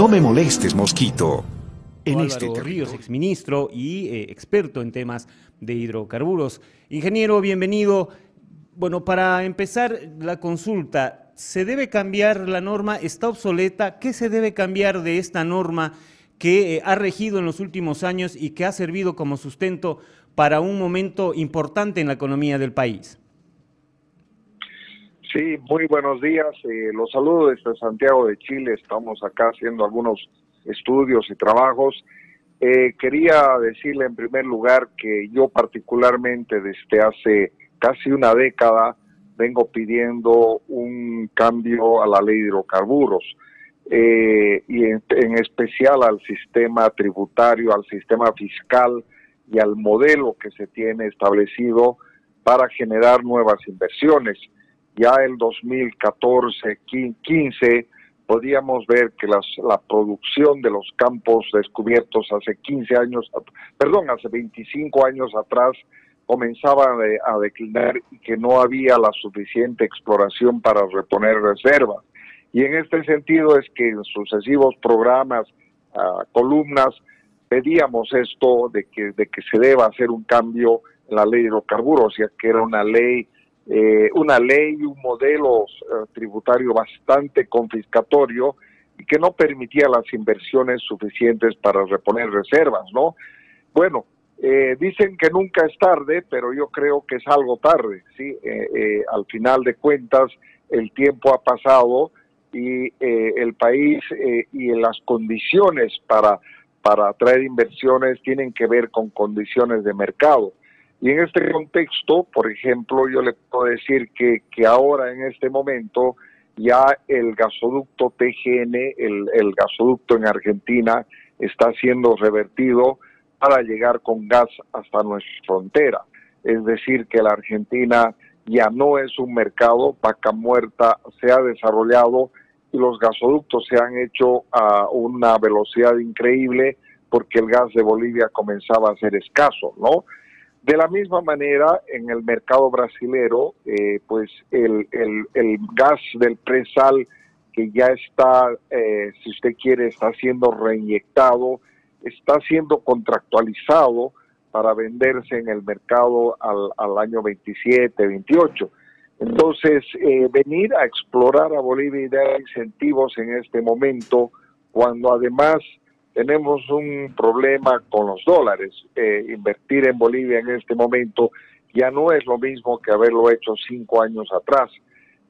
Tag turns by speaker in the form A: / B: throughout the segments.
A: No me molestes, mosquito.
B: En Álvaro este Ríos, exministro y eh, experto en temas de hidrocarburos. Ingeniero, bienvenido. Bueno, para empezar la consulta, ¿se debe cambiar la norma? ¿Está obsoleta? ¿Qué se debe cambiar de esta norma que eh, ha regido en los últimos años y que ha servido como sustento para un momento importante en la economía del país?
C: Sí, muy buenos días. Eh, los saludo desde Santiago de Chile. Estamos acá haciendo algunos estudios y trabajos. Eh, quería decirle en primer lugar que yo particularmente desde hace casi una década vengo pidiendo un cambio a la ley de hidrocarburos eh, y en, especial al sistema tributario, al sistema fiscal y al modelo que se tiene establecido para generar nuevas inversiones ya el 2014-15 podíamos ver que la producción de los campos descubiertos hace 15 años, perdón, hace 25 años atrás comenzaba a, declinar y que no había la suficiente exploración para reponer reservas. Y en este sentido es que en sucesivos programas, uh, columnas, pedíamos esto de que, de que se deba hacer un cambio en la ley de hidrocarburos, ya que era una ley eh, una ley un modelo eh, tributario bastante confiscatorio y que no permitía las inversiones suficientes para reponer reservas, ¿no? Bueno, eh, dicen que nunca es tarde, pero yo creo que es algo tarde, ¿sí? al final de cuentas, el tiempo ha pasado y el país y las condiciones para, para atraer inversiones tienen que ver con condiciones de mercado. Y en este contexto, por ejemplo, yo le puedo decir que, que ahora en este momento ya el gasoducto TGN, el, el gasoducto en Argentina, está siendo revertido para llegar con gas hasta nuestra frontera. Es decir, que la Argentina ya no es un mercado, vaca muerta se ha desarrollado y los gasoductos se han hecho a una velocidad increíble porque el gas de Bolivia comenzaba a ser escaso, ¿no? De la misma manera, en el mercado brasilero, eh, pues el, el, gas del presal que ya está, eh, si usted quiere, está siendo reinyectado, está siendo contractualizado para venderse en el mercado al, al año 27, 28. Entonces, eh, venir a explorar a Bolivia y dar incentivos en este momento, cuando además tenemos un problema con los dólares. Eh, invertir en Bolivia en este momento ya no es lo mismo que haberlo hecho cinco años atrás.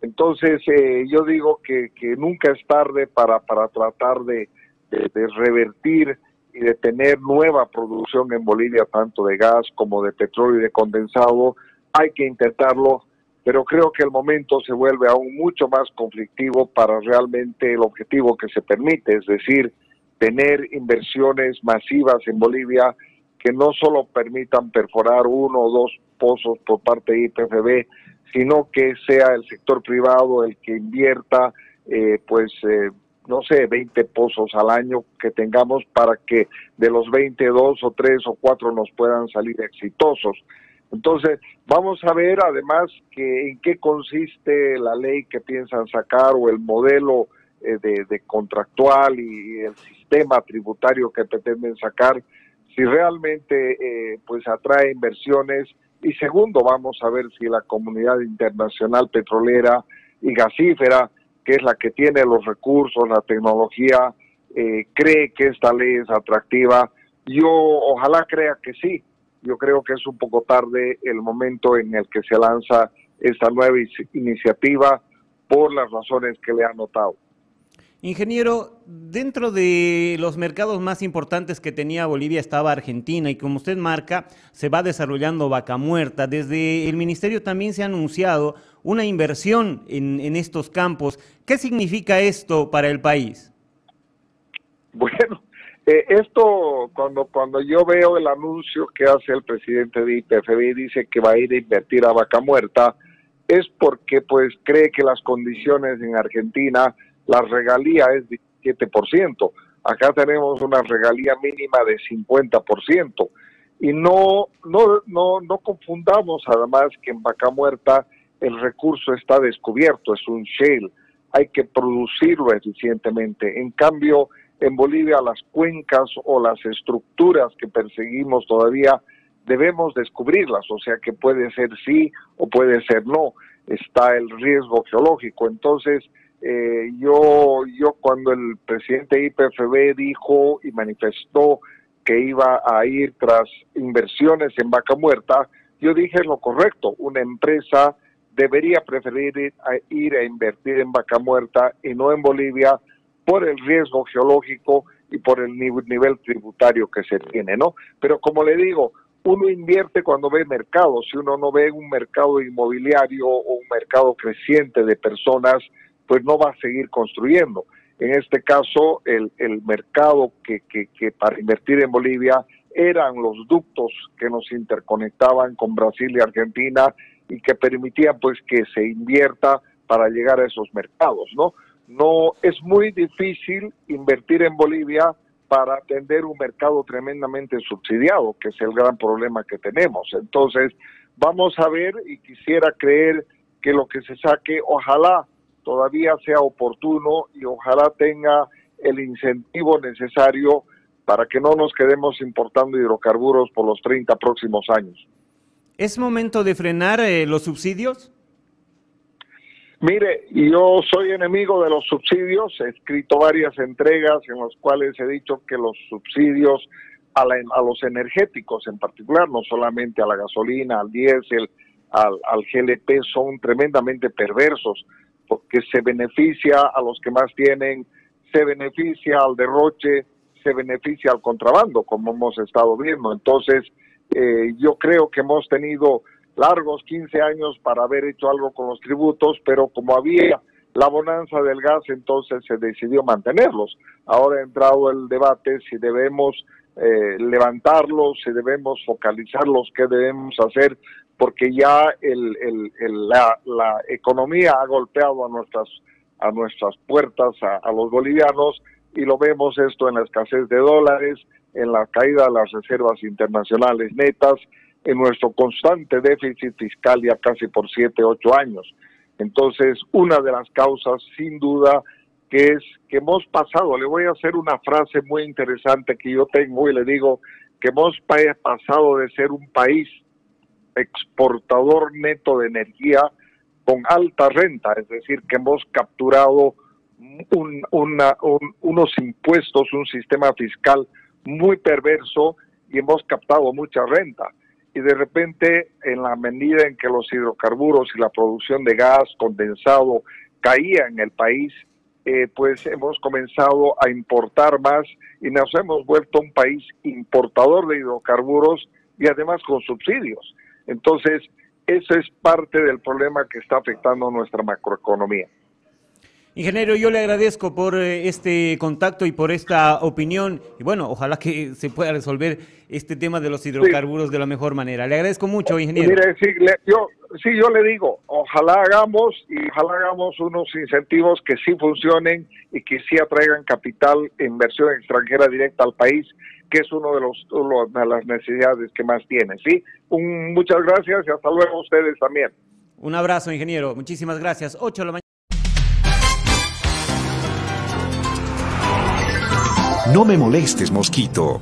C: Entonces, eh, yo digo que, nunca es tarde para, para tratar de, de, revertir y de tener nueva producción en Bolivia, tanto de gas como de petróleo y de condensado. Hay que intentarlo, pero creo que el momento se vuelve aún mucho más conflictivo para realmente el objetivo que se permite, es decir, tener inversiones masivas en Bolivia que no solo permitan perforar uno o dos pozos por parte de IPFB, sino que sea el sector privado el que invierta, eh, pues, eh, no sé, 20 pozos al año que tengamos para que de los 22 o 3 o 4 nos puedan salir exitosos. Entonces, vamos a ver además que en qué consiste la ley que piensan sacar o el modelo eh, de, contractual y, el sistema tributario que pretenden sacar, si realmente eh, pues atrae inversiones y segundo vamos a ver si la comunidad internacional petrolera y gasífera, que es la que tiene los recursos, la tecnología, eh, cree que esta ley es atractiva. Yo ojalá crea que sí. Yo creo que es un poco tarde el momento en el que se lanza esta nueva iniciativa por las razones que le han notado.
B: Ingeniero, dentro de los mercados más importantes que tenía Bolivia estaba Argentina y como usted marca, se va desarrollando vaca muerta. Desde el ministerio también se ha anunciado una inversión en, estos campos. ¿Qué significa esto para el país?
C: Bueno, eh, esto cuando, cuando yo veo el anuncio que hace el presidente de IPFB y dice que va a ir a invertir a vaca muerta, es porque pues cree que las condiciones en Argentina la regalía es de 7%. Acá tenemos una regalía mínima de 50%. Y no, no, no, no confundamos además que en Vaca Muerta el recurso está descubierto, es un shale, hay que producirlo eficientemente. En cambio, en Bolivia las cuencas o las estructuras que perseguimos todavía debemos descubrirlas, o sea que puede ser sí o puede ser no, está el riesgo geológico. Entonces, eh, yo, yo cuando el presidente IPFB dijo y manifestó que iba a ir tras inversiones en vaca muerta, yo dije lo correcto, una empresa debería preferir ir a, ir a invertir en vaca muerta y no en Bolivia por el riesgo geológico y por el nivel tributario que se tiene, ¿no? Pero como le digo, uno invierte cuando ve mercado, si uno no ve un mercado inmobiliario o un mercado creciente de personas, pues no va a seguir construyendo. En este caso, el, el mercado que, que, que para invertir en Bolivia eran los ductos que nos interconectaban con Brasil y Argentina y que permitían pues que se invierta para llegar a esos mercados, ¿no? No es muy difícil invertir en Bolivia para atender un mercado tremendamente subsidiado, que es el gran problema que tenemos. Entonces, vamos a ver y quisiera creer que lo que se saque, ojalá todavía sea oportuno y ojalá tenga el incentivo necesario para que no nos quedemos importando hidrocarburos por los 30 próximos años.
B: ¿Es momento de frenar eh, los subsidios?
C: Mire, yo soy enemigo de los subsidios, he escrito varias entregas en las cuales he dicho que los subsidios a, a los energéticos en particular, no solamente a la gasolina, al diésel, al, al GLP, son tremendamente perversos, porque se beneficia a los que más tienen, se beneficia al derroche, se beneficia al contrabando, como hemos estado viendo. Entonces, eh, yo creo que hemos tenido largos 15 años para haber hecho algo con los tributos, pero como había la bonanza del gas, entonces se decidió mantenerlos. Ahora ha entrado el debate si debemos eh, levantarlos, si debemos focalizarlos, qué debemos hacer, porque ya el, la, la, economía ha golpeado a nuestras, a nuestras puertas, a, a los bolivianos, y lo vemos esto en la escasez de dólares, en la caída de las reservas internacionales netas, en nuestro constante déficit fiscal ya casi por siete, ocho años. Entonces, una de las causas, sin duda, que es que hemos pasado, le voy a hacer una frase muy interesante que yo tengo y le digo que hemos pasado de ser un país exportador neto de energía con alta renta, es decir, que hemos capturado un, una, unos impuestos, un sistema fiscal muy perverso y hemos captado mucha renta. Y de repente, en la medida en que los hidrocarburos y la producción de gas condensado caía en el país, eh, pues hemos comenzado a importar más y nos hemos vuelto un país importador de hidrocarburos y además con subsidios. Entonces, eso es parte del problema que está afectando nuestra macroeconomía.
B: Ingeniero, yo le agradezco por eh, este contacto y por esta opinión. Y bueno, ojalá que se pueda resolver este tema de los hidrocarburos de la mejor manera. Le agradezco mucho, ingeniero.
C: Mire, sí, yo, sí, yo le digo, ojalá hagamos y ojalá hagamos unos incentivos que sí funcionen y que sí atraigan capital e inversión extranjera directa al país, que es uno de, los, de las necesidades que más tiene. ¿sí? Un, muchas gracias y hasta luego a ustedes también.
B: Un abrazo, ingeniero. Muchísimas gracias. 8 de la mañana.
A: No me molestes, mosquito.